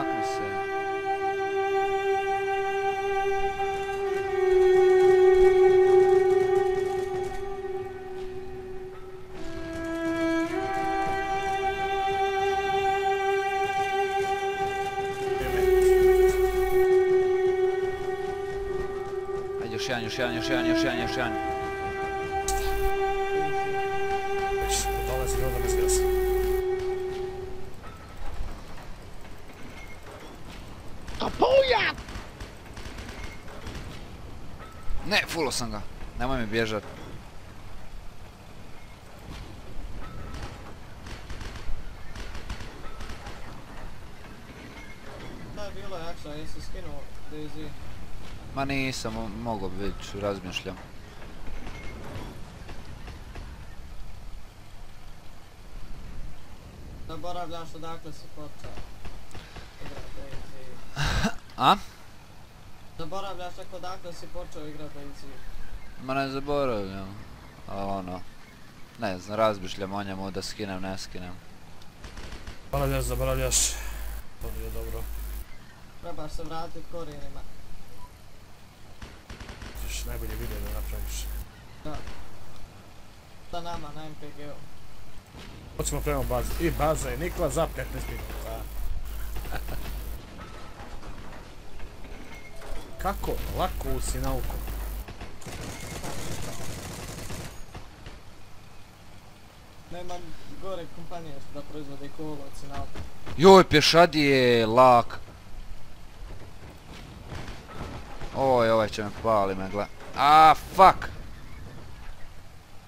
makni se. Ajde, još jedan, još jedan, još Ne, fullo sam ga. Nemoj mi bježat. Da je bilo jakša, jesi skinuo Daisy? Ma nisam, mo- mogo bi već, razmišljam. Zaboravljaš odakle si počeo. A? Zaboravljaš ako odakle si počeo igrat Daisy. Ma ne zaboravljam. A ono... Ne znam, razmišljam o njemu da skinem, ne skinem. Zaboravljaš, zaboravljaš. To nije dobro. Trebaš se vratit korijenima. Ćeš najbolje video da napraviš. Da. Sa nama na MPG-u. Hoćemo prema bazi. I baza je Nikola za 15 minuta. Kako? Lako si naukom. Nema gore kompanije da proizvode kolo od Sinalpa. Joj, pješadije, lak. Oj, ovaj će me pali me, gle. A, fuck!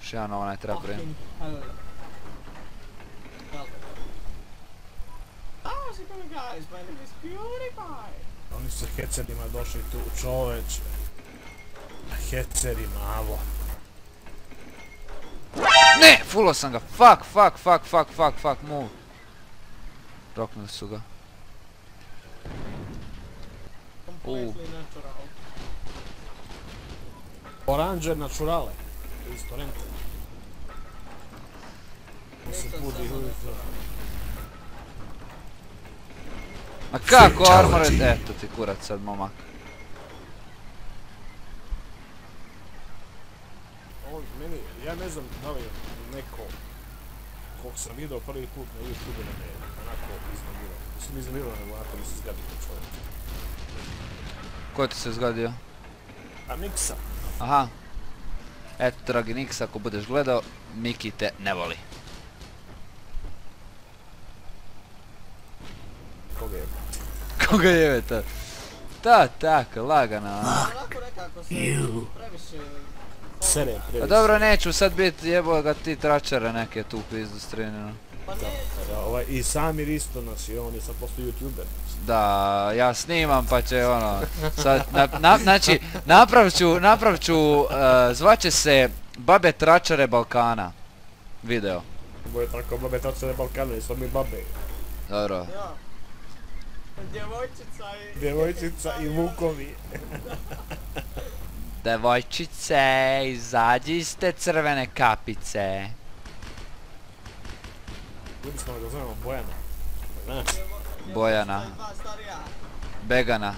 Još jedan treba primiti. Hell. Hell. How's it going guys? My name is PewDiePie. Oni su hecerima došli tu, čoveč. Heceri malo. Ne, fullo sam ga. Fuck, fuck, fuck, fuck, fuck, fuck, move. Roknuli su ga. Natural. Oranže naturale. Isto rente. Budi ujutro. Ma kako armored? Eto ti kurac sad momak. On meni, ja ne znam da li je neko kog sam vidio prvi put na YouTube da me onako iznervirao. Mislim iznervirao nego onako mi se zgadio kao čovjek. Ko ti se zgodio? A Miksa. Aha. Eto, dragi Niks, ako budeš gledao, Miki te ne voli. Koga je? Koga je to? Ta, tak, lagana. ono. Onako nekako se previše... Sere, Pa dobro, neću sad bit jebo ga ti tračare neke tu pizdu streninu. Pa. Da, ovaj, I Samir isto nas i on je sad postao youtuber. Da, ja snimam pa će ono, sad, na, na- znači, napravit ću, napravit ću, uh, zvaće se Babe tračare Balkana. Video. Bude tako babe tačne Balkana i mi babe. Dobro. Ja. Djevojčica i... Djevojčica i vukovi. Devojčice, izađi iz te crvene kapice. Ljudi smo ga zovemo Bojana. Bojana. Starija. Begana.